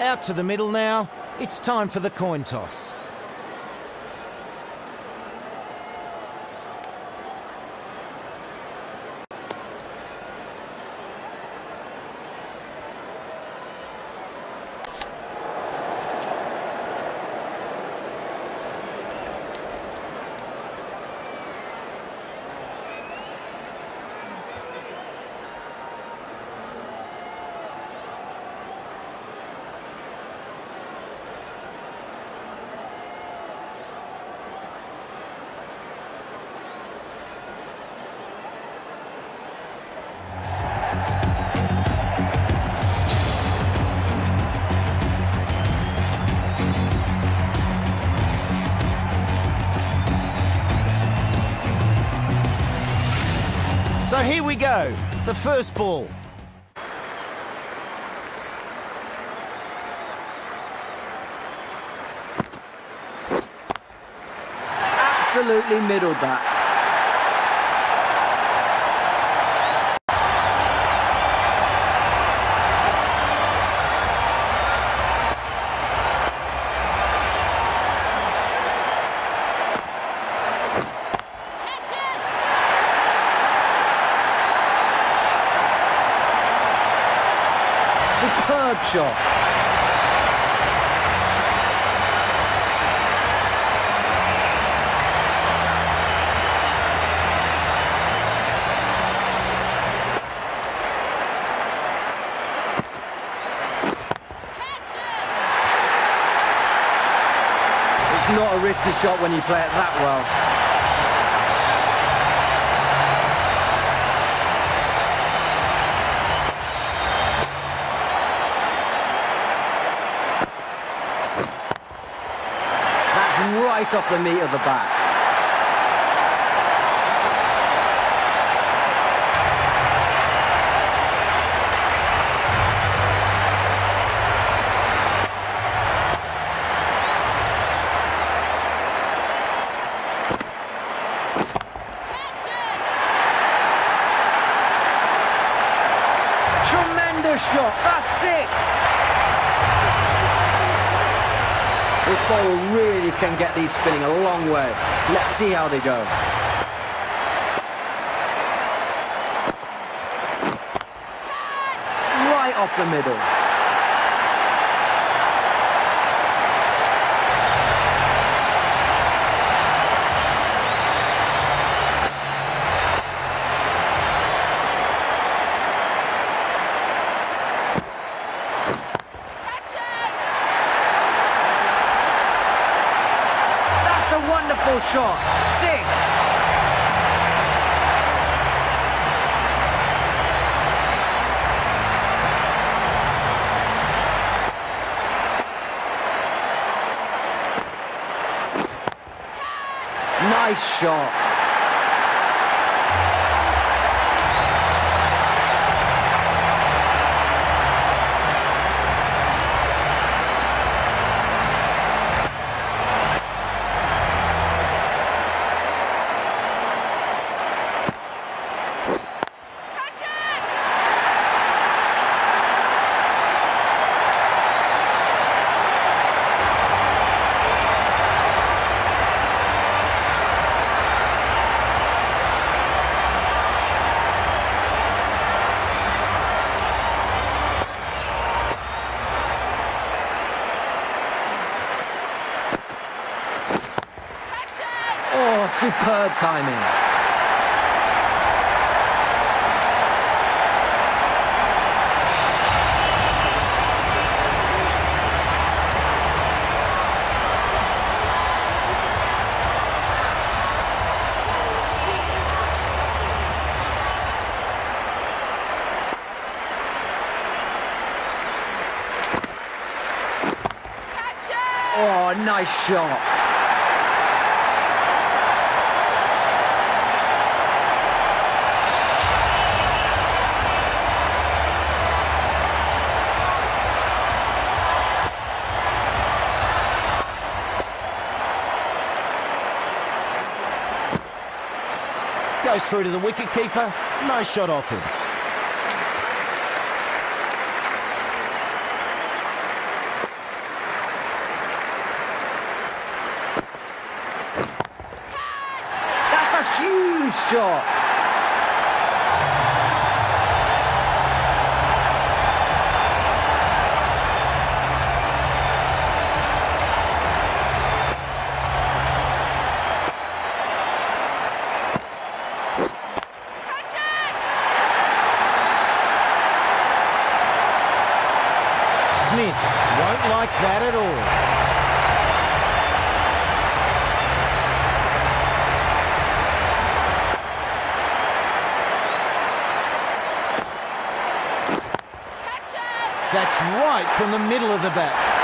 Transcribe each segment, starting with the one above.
Out to the middle now. It's time for the coin toss. So here we go. The first ball. Absolutely middled that. It's not a risky shot when you play it that well. That's right off the meat of the bat. Tremendous shot. That's six. This ball really can get these spinning a long way. Let's see how they go. Right off the middle. That's wonderful. Six. Nice shot. Oh, superb timing. Oh, nice shot. Goes through to the wicketkeeper. Nice shot off him. That's a huge shot. That's right from the middle of the bat.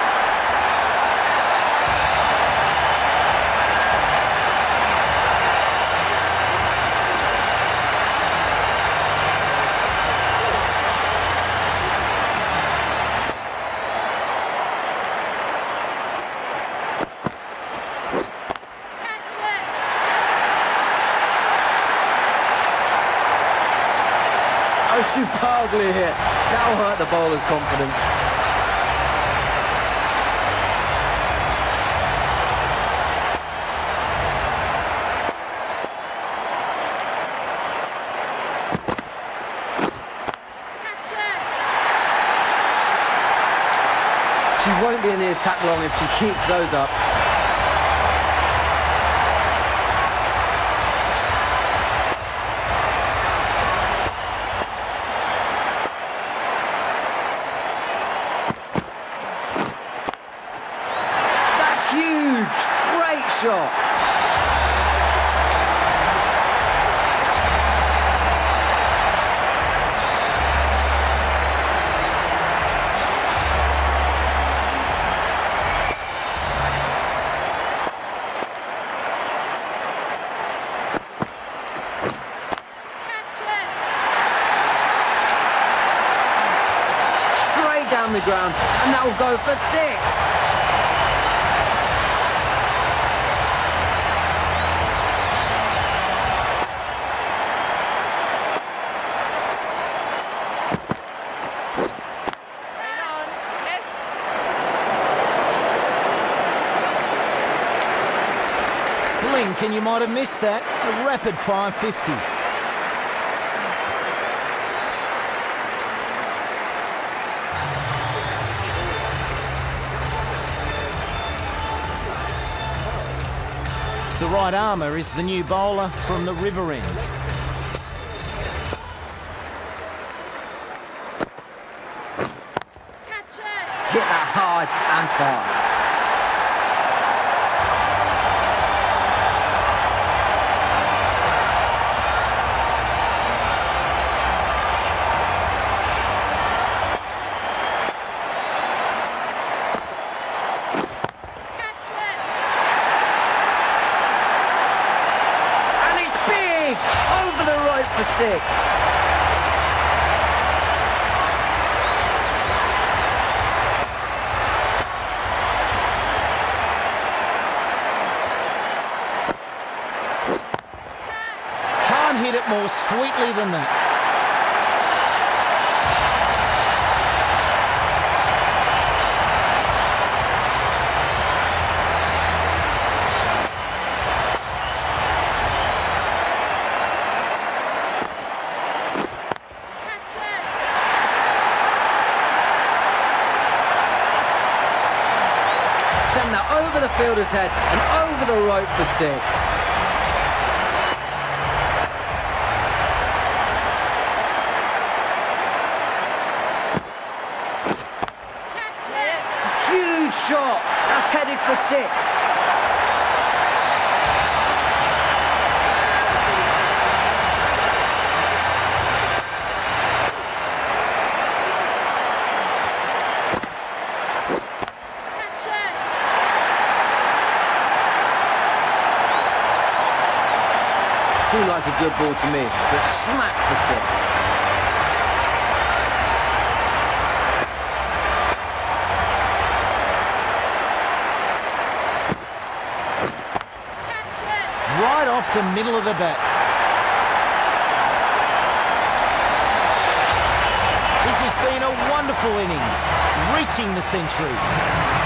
Oh, superbly hit. That'll hurt the bowler's confidence. She won't be in the attack long if she keeps those up. That's huge! Straight down the ground, and that will go for six. Blink and you might have missed that. A rapid 550. The right armer is the new bowler from the River End. Hit that hard and fast. And it's big! Over the right for six. Can't hit it more sweetly than that. Send that over the fielder's head and over the rope for six. Huge shot. That's headed for six. Seemed like a good ball to me, but smack for six. Right off the middle of the bat. This has been a wonderful innings, reaching the century.